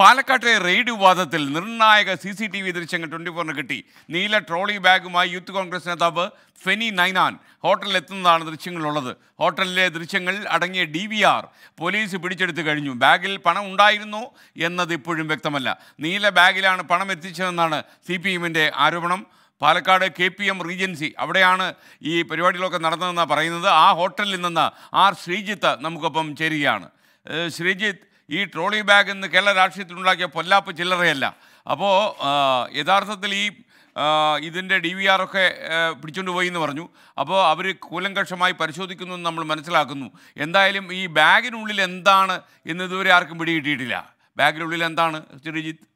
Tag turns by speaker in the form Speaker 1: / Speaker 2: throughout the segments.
Speaker 1: പാലക്കാട്ടെ റെയ്ഡ് വിവാദത്തിൽ നിർണായക സി സി ടി വി ദൃശ്യങ്ങൾ ട്വന്റി ഫോറിന് കിട്ടി. നീല ട്രോളി ബാഗുമായി യൂത്ത് കോൺഗ്രസ് നേതാവ് ഫെനി നൈനാൻ ഹോട്ടലിൽ എത്തുന്നതാണ് ദൃശ്യങ്ങളുള്ളത്. ഹോട്ടലിലെ ദൃശ്യങ്ങൾ അടങ്ങിയ ഡി വി ആർ പോലീസ് പിടിച്ചെടുത്ത് കഴിഞ്ഞു. ബാഗിൽ പണം ഉണ്ടായിരുന്നു എന്നത് ഇപ്പോഴും വ്യക്തമല്ല. നീല ബാഗിലാണ് പണം എത്തിച്ചതെന്നാണ് സി പി എമ്മിന്റെ ആരോപണം. Palakkad K P M regency അവിടെയാണ് ഈ പരിപാടികളൊക്കെ നടന്നതെന്നാണ് പറയുന്നത്. ആ ഹോട്ടലിൽ നിന്ന് ആർ ശ്രീജിത്ത് നമുക്കൊപ്പം ചേരുകയാണ്. ശ്രീജിത്ത് ഈ ട്രോളി ബാഗ് ഇന്ന് കേരള രാഷ്ട്രീയത്തിലുണ്ടാക്കിയ പൊല്ലാപ്പ് ചില്ലറയല്ല. അപ്പോൾ യഥാർത്ഥത്തിൽ ഈ ഇതിന്റെ ഡി വി ആർ ഒക്കെ പിടിച്ചുകൊണ്ട് പോയി എന്ന് പറഞ്ഞു. അപ്പോൾ അവർ കൂലങ്കഷമായി പരിശോധിക്കുന്നു എന്ന് നമ്മൾ മനസ്സിലാക്കുന്നു. എന്തായാലും ഈ ബാഗിനുള്ളിൽ എന്താണ് എന്ന് ഇതുവരെ ആർക്കും പിടികിട്ടിയിട്ടില്ല. ബാഗിനുള്ളിൽ എന്താണ് ശ്രീജിത്ത്?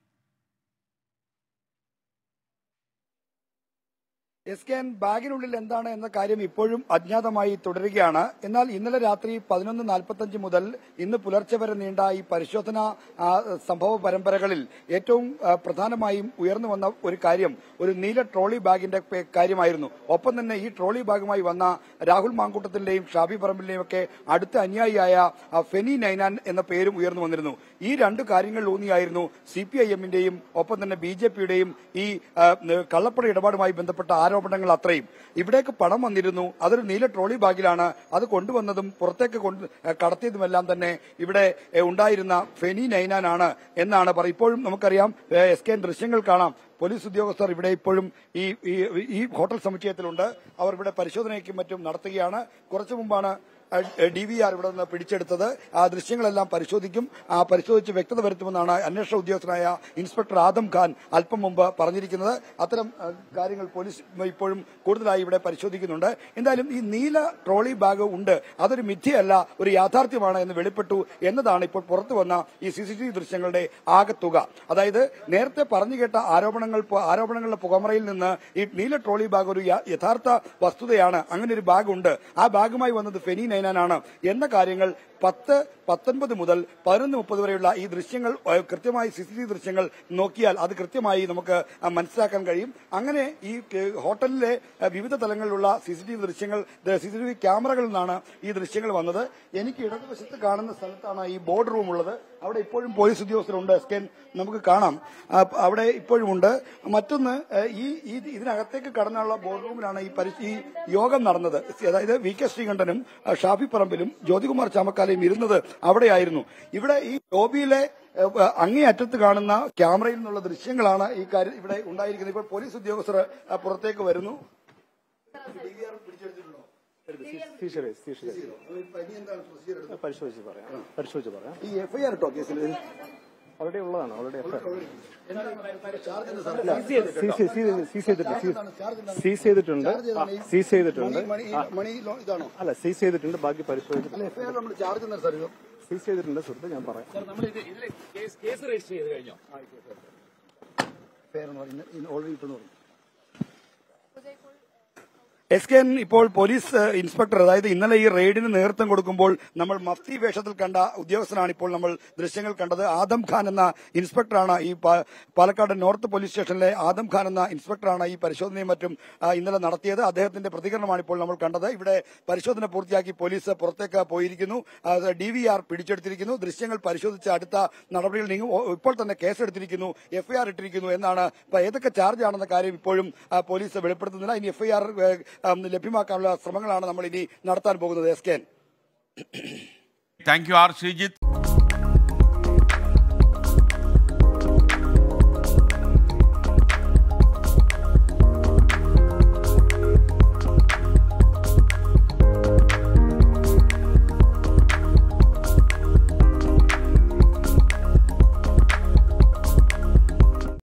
Speaker 2: എസ് കെ എൻ ബാഗിനുള്ളിൽ എന്താണ് എന്ന കാര്യം ഇപ്പോഴും അജ്ഞാതമായി തുടരുകയാണ്. എന്നാൽ ഇന്നലെ രാത്രി പതിനൊന്ന് നാൽപ്പത്തഞ്ച് മുതൽ ഇന്ന് പുലർച്ചെ വരെ നീണ്ട ഈ പരിശോധന സംഭവ പരമ്പരകളിൽ ഏറ്റവും പ്രധാനമായും ഉയർന്നു വന്ന ഒരു കാര്യം ഒരു നീല ട്രോളി ബാഗിന്റെ കാര്യമായിരുന്നു. ഒപ്പം തന്നെ ഈ ട്രോളി ബാഗുമായി വന്ന രാഹുൽ മാങ്കൂട്ടത്തിന്റെയും ഷാബി പറമ്പിന്റെയും ഒക്കെ അടുത്ത അനുയായിയായ ഫെനി നൈനാൻ എന്ന പേരും ഉയർന്നു വന്നിരുന്നു. ഈ രണ്ട് കാര്യങ്ങൾ ഊന്നിയായിരുന്നു സി പി ഐ എമ്മിന്റെയും ഒപ്പം തന്നെ ബി ജെ പിയുടെയും ഈ കള്ളപ്പണ ഇടപാടുമായി ബന്ധപ്പെട്ട ആരോപണങ്ങൾ അത്രയും. ഇവിടേക്ക് പണം വന്നിരുന്നു. അതൊരു നീല ട്രോളി ബാഗിലാണ് അത് കൊണ്ടുവന്നതും പുറത്തേക്ക് കൊണ്ട് കടത്തിയതുമെല്ലാം തന്നെ ഇവിടെ ഉണ്ടായിരുന്ന ഫെനി നൈനാനാണ് എന്നാണ് പറ ഇപ്പോഴും നമുക്കറിയാം എസ് കെ ദൃശ്യങ്ങൾ കാണാം. പോലീസ് ഉദ്യോഗസ്ഥർ ഇവിടെ ഇപ്പോഴും ഈ ഈ- ഹോട്ടൽ സമുച്ചയത്തിലുണ്ട്. അവർ ഇവിടെ പരിശോധനയ്ക്കും മറ്റും നടത്തുകയാണ്. കുറച്ചു മുമ്പാണ് ഡി വി ആർ ഇവിടെ നിന്ന് പിടിച്ചെടുത്തത്. ആ ദൃശ്യങ്ങളെല്ലാം പരിശോധിക്കും. ആ പരിശോധിച്ച് വ്യക്തത വരുത്തുമെന്നാണ് അന്വേഷണ ഉദ്യോഗസ്ഥനായ ഇൻസ്പെക്ടർ ആദം ഖാൻ അല്പം മുമ്പ് പറഞ്ഞിരിക്കുന്നത്. അത്തരം കാര്യങ്ങൾ പോലീസ് ഇപ്പോഴും കൂടുതലായി ഇവിടെ പരിശോധിക്കുന്നുണ്ട്. എന്തായാലും ഈ നീല ട്രോളി ബാഗ് ഉണ്ട്. അതൊരു മിഥ്യയല്ല ഒരു യാഥാർത്ഥ്യമാണ് എന്ന് വെളിപ്പെട്ടു എന്നതാണ് ഇപ്പോൾ പുറത്തു വന്ന ഈ സി ദൃശ്യങ്ങളുടെ ആകത്തുക. അതായത് നേരത്തെ പറഞ്ഞു കേട്ട ആരോപണങ്ങൾ പ- ആരോപണങ്ങളുടെ പുകമറയിൽ നിന്ന് ഈ നീല ട്രോളി ബാഗ് ഒരു യഥാർത്ഥ വസ്തുതയാണ്. അങ്ങനെ ഒരു ബാഗ് ഉണ്ട് ആ ബാഗുമായി വന്നത് ഫെനി നൈനാനാണ്. എന്ന കാര്യങ്ങൾ പത്ത് പത്തൊൻപത് മുതൽ പതിനൊന്ന് മുപ്പത് വരെയുള്ള ഈ ദൃശ്യങ്ങൾ കൃത്യമായി സി ദൃശ്യങ്ങൾ നോക്കിയാൽ അത് കൃത്യമായി നമുക്ക് മനസ്സിലാക്കാൻ കഴിയും. അങ്ങനെ ഈ ഹോട്ടലിലെ വിവിധ തലങ്ങളിലുള്ള സി സി ടി ദൃശ്യങ്ങൾ സി സി ടി വി ക്യാമറകളിൽ നിന്നാണ് ഈ ദൃശ്യങ്ങൾ വന്നത്. എനിക്ക് ഇടതുവശത്ത് കാണുന്ന സ്ഥലത്താണ് ഈ ബോർഡ് റൂം ഉള്ളത് അവിടെ ഇപ്പോഴും പോലീസ് ഉദ്യോഗസ്ഥരുണ്ട്. സ്കാൻ നമുക്ക് കാണാം. അവിടെ ഇപ്പോഴും ഉണ്ട്. മറ്റൊന്ന് ഈ ഇതിനകത്തേക്ക് കടന്നുള്ള ബോർഡ് റൂമിലാണ് ഈ പരി- ഈ യോഗം നടന്നത്. അതായത് വി കെ ശ്രീകണ്ഠനും ഷാഫി പറമ്പിലും ജ്യോതികുമാർ ചാമക്കാലയും ഇരുന്നത് അവിടെയായിരുന്നു. ഇവിടെ ഈ ലോബിയിലെ അങ്ങേയറ്റത്ത് അങ്ങേ അറ്റത്ത് കാണുന്ന ക്യാമറയിൽ നിന്നുള്ള ദൃശ്യങ്ങളാണ് ഈ കാര്യം ഇവിടെ ഉണ്ടായിരിക്കുന്നത്. ഇപ്പോൾ പോലീസ് ഉദ്യോഗസ്ഥർ പുറത്തേക്ക് വരുന്നു.
Speaker 3: പരിശോധിച്ച് പറയാം. പരിശോധിച്ച് പറയാം.
Speaker 2: ഈ എഫ്ഐആർ ഇട്ടോ കേസിൽ?
Speaker 3: ഓൾറെഡി ഉള്ളതാണ് ഓൾറെഡി
Speaker 2: ചാർജ്
Speaker 3: സീസ് ചെയ്തിട്ടുണ്ട് സീസ് ചെയ്തിട്ടുണ്ട്. സീസ് ചെയ്തിട്ടുണ്ട്.
Speaker 2: മണി മണി ഇതാണോ?
Speaker 3: അല്ല സീസ് ചെയ്തിട്ടുണ്ട് ബാക്കി പരിശോധിച്ചിട്ട് സീസ് ചെയ്തിട്ടുണ്ട് സുഹൃത്ത് ഞാൻ പറയാം.
Speaker 2: കേസ് രജിസ്റ്റർ ചെയ്ത് കഴിഞ്ഞോ? ഓൾറെഡി ഇട്ടെന്ന് പറഞ്ഞു എസ് കെ ഇപ്പോൾ പോലീസ് ഇൻസ്പെക്ടർ അതായത് ഇന്നലെ ഈ റെയ്ഡിന് നേതൃത്വം കൊടുക്കുമ്പോൾ നമ്മൾ മഫ്തി വേഷത്തിൽ കണ്ട ഉദ്യോഗസ്ഥനാണ് ഇപ്പോൾ നമ്മൾ ദൃശ്യങ്ങൾ കണ്ടത്. ആദം ഖാൻ എന്ന ഇൻസ്പെക്ടറാണ് ഈ പാലക്കാട് നോർത്ത് പോലീസ് സ്റ്റേഷനിലെ ആദം ഖാൻ എന്ന ഇൻസ്പെക്ടറാണ് ഈ പരിശോധനയും മറ്റും ഇന്നലെ നടത്തിയത്. അദ്ദേഹത്തിന്റെ പ്രതികരണമാണ് ഇപ്പോൾ നമ്മൾ കണ്ടത്. ഇവിടെ പരിശോധന പൂർത്തിയാക്കി പോലീസ് പുറത്തേക്ക് പോയിരിക്കുന്നു. ഡി വി ആർ പിടിച്ചെടുത്തിരിക്കുന്നു. ദൃശ്യങ്ങൾ പരിശോധിച്ച അടുത്ത നടപടികൾ ഇപ്പോൾ തന്നെ കേസെടുത്തിരിക്കുന്നു. എഫ്ഐആർ ഇട്ടിരിക്കുന്നു എന്നാണ്. ഏതൊക്കെ ചാർജ് ആണെന്ന കാര്യം ഇപ്പോഴും പോലീസ് വെളിപ്പെടുത്തുന്നില്ല. ഇനി എഫ്ഐആർ ലഭ്യമാക്കാനുള്ള ശ്രമങ്ങളാണ് നമ്മൾ ഇനി നടത്താൻ പോകുന്നത് S K
Speaker 1: thank you R. Sreejith.